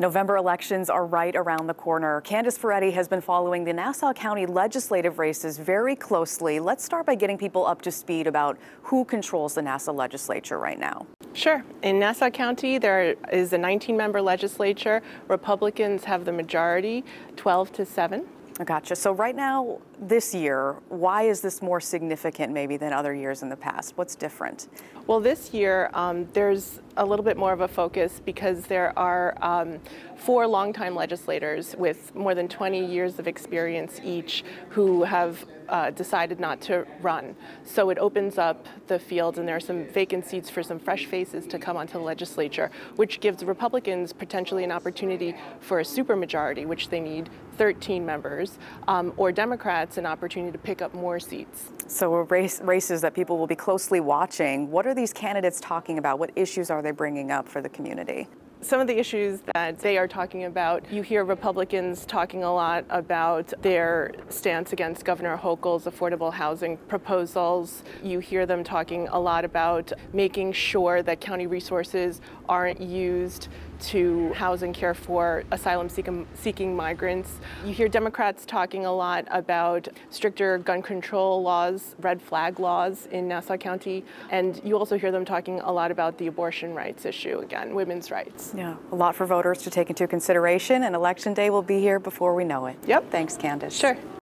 November elections are right around the corner. Candice Ferrette has been following the Nassau County legislative races very closely. Let's start by getting people up to speed about who controls the Nassau legislature right now. Sure. In Nassau County, there is a 19 member legislature. Republicans have the majority, 12 to 7. Gotcha. So right now, this year, why is this more significant maybe than other years in the past? What's different? Well, this year um, there's a little bit more of a focus because there are um, four longtime legislators with more than 20 years of experience each who have uh, decided not to run. So it opens up the field, and there are some vacant seats for some fresh faces to come onto the legislature, which gives Republicans potentially an opportunity for a supermajority, which they need 13 members, um, or Democrats an opportunity to pick up more seats. So race, races that people will be closely watching. What are these candidates talking about? What issues are they bringing up for the community? Some of the issues that they are talking about, you hear Republicans talking a lot about their stance against Governor Hochul's affordable housing proposals. You hear them talking a lot about making sure that county resources aren't used to house and care for asylum seeking, seeking migrants. You hear Democrats talking a lot about stricter gun control laws, red flag laws in Nassau County, and you also hear them talking a lot about the abortion rights issue, again, women's rights. Yeah, a lot for voters to take into consideration, and Election Day will be here before we know it. Yep. Thanks, Candice. Sure.